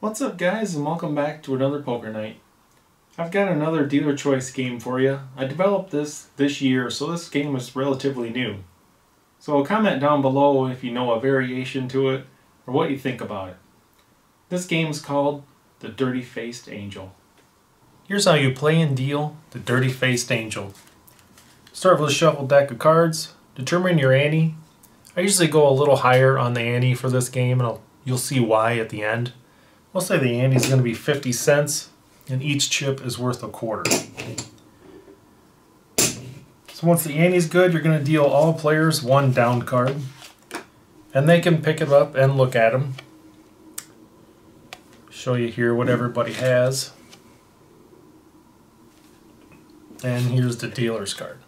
What's up guys and welcome back to another poker night. I've got another dealer choice game for you. I developed this this year so this game is relatively new. So comment down below if you know a variation to it or what you think about it. This game is called the Dirty Faced Angel. Here's how you play and deal the Dirty Faced Angel. Start with a shuffled deck of cards, determine your ante. I usually go a little higher on the ante for this game and I'll, you'll see why at the end. We'll say the ante is going to be 50 cents and each chip is worth a quarter. So once the ante is good, you're going to deal all players one down card. And they can pick it up and look at them. Show you here what everybody has. And here's the dealer's card.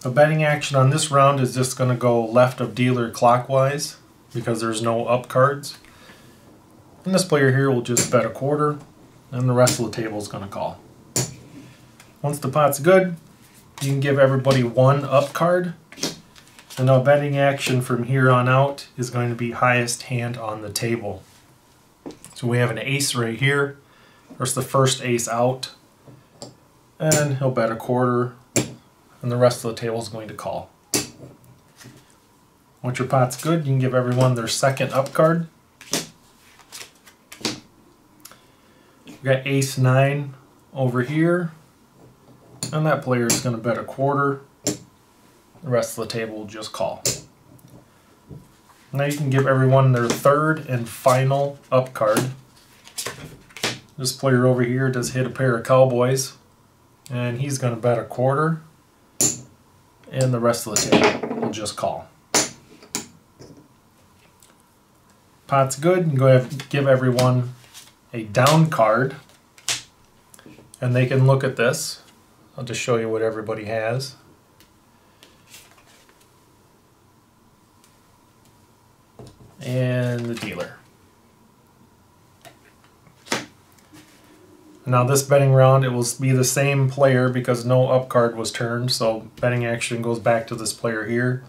The betting action on this round is just going to go left of dealer clockwise because there's no up cards. And this player here will just bet a quarter, and the rest of the table is going to call. Once the pot's good, you can give everybody one up card. And now betting action from here on out is going to be highest hand on the table. So we have an ace right here. There's the first ace out. And he'll bet a quarter, and the rest of the table is going to call. Once your pot's good, you can give everyone their second up card. We got ace nine over here. And that player is going to bet a quarter. The rest of the table will just call. Now you can give everyone their third and final up card. This player over here does hit a pair of cowboys. And he's going to bet a quarter. And the rest of the table will just call. Pot's good. You go ahead give everyone a down card. And they can look at this. I'll just show you what everybody has. And the dealer. Now this betting round, it will be the same player because no up card was turned, so betting action goes back to this player here.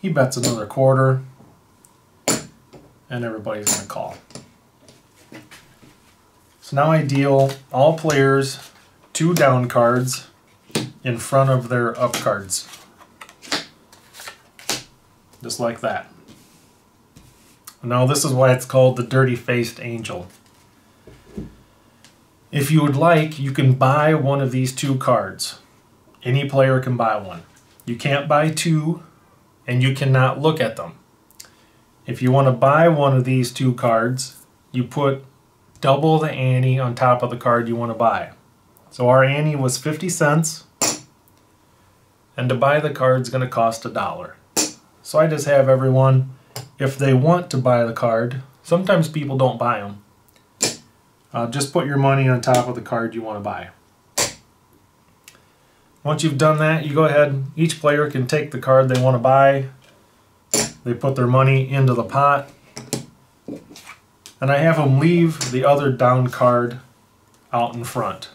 He bets another quarter and everybody's going to call. So now I deal all players two down cards in front of their up cards. Just like that. Now this is why it's called the Dirty Faced Angel. If you would like, you can buy one of these two cards. Any player can buy one. You can't buy two, and you cannot look at them. If you want to buy one of these two cards, you put double the ante on top of the card you want to buy. So our ante was 50 cents, and to buy the card is going to cost a dollar. So I just have everyone, if they want to buy the card, sometimes people don't buy them, uh, just put your money on top of the card you want to buy. Once you've done that, you go ahead, each player can take the card they want to buy, they put their money into the pot. And I have them leave the other down card out in front.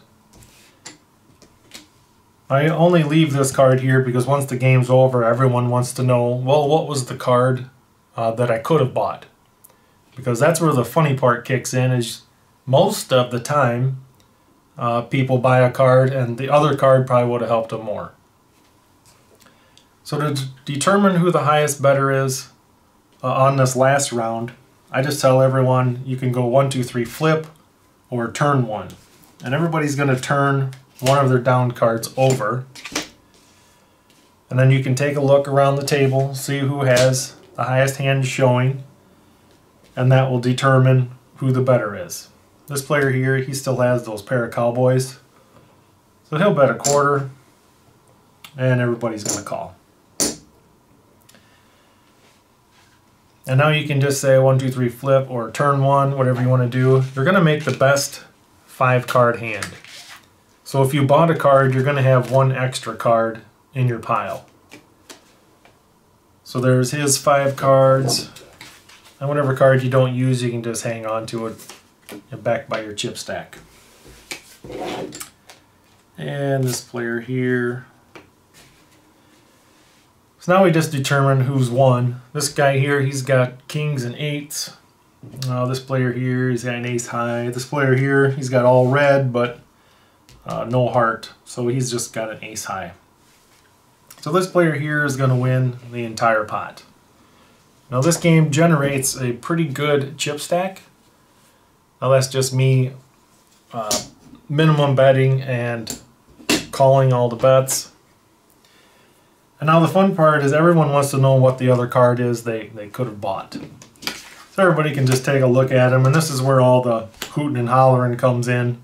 I only leave this card here because once the game's over, everyone wants to know, well, what was the card uh, that I could have bought? Because that's where the funny part kicks in is most of the time, uh, people buy a card and the other card probably would have helped them more. So to determine who the highest better is uh, on this last round, I just tell everyone you can go one, two, three, flip, or turn one. And everybody's going to turn one of their down cards over. And then you can take a look around the table, see who has the highest hand showing, and that will determine who the better is. This player here, he still has those pair of cowboys. So he'll bet a quarter, and everybody's going to call. And now you can just say one, two, three, flip, or turn one, whatever you want to do. You're going to make the best five card hand. So if you bought a card, you're going to have one extra card in your pile. So there's his five cards. And whatever card you don't use, you can just hang on to it back by your chip stack. And this player here, so now we just determine who's won. This guy here, he's got kings and eights. Uh, this player here, he's got an ace high. This player here, he's got all red, but uh, no heart. So he's just got an ace high. So this player here is going to win the entire pot. Now this game generates a pretty good chip stack. Now that's just me uh, minimum betting and calling all the bets. And now the fun part is everyone wants to know what the other card is they, they could have bought. So everybody can just take a look at them, and this is where all the hooting and hollering comes in.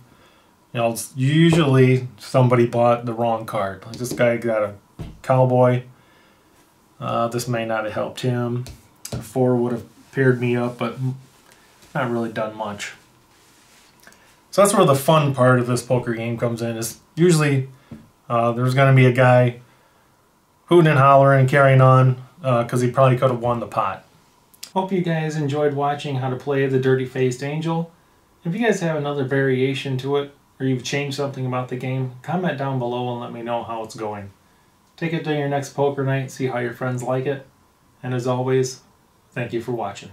You know, usually somebody bought the wrong card. Like this guy got a cowboy. Uh, this may not have helped him. A four would have paired me up, but not really done much. So that's where the fun part of this poker game comes in. Is usually uh, there's going to be a guy hooting and hollering and carrying on because uh, he probably could have won the pot. Hope you guys enjoyed watching how to play the Dirty Faced Angel. If you guys have another variation to it, or you've changed something about the game, comment down below and let me know how it's going. Take it to your next poker night, see how your friends like it. And as always, thank you for watching.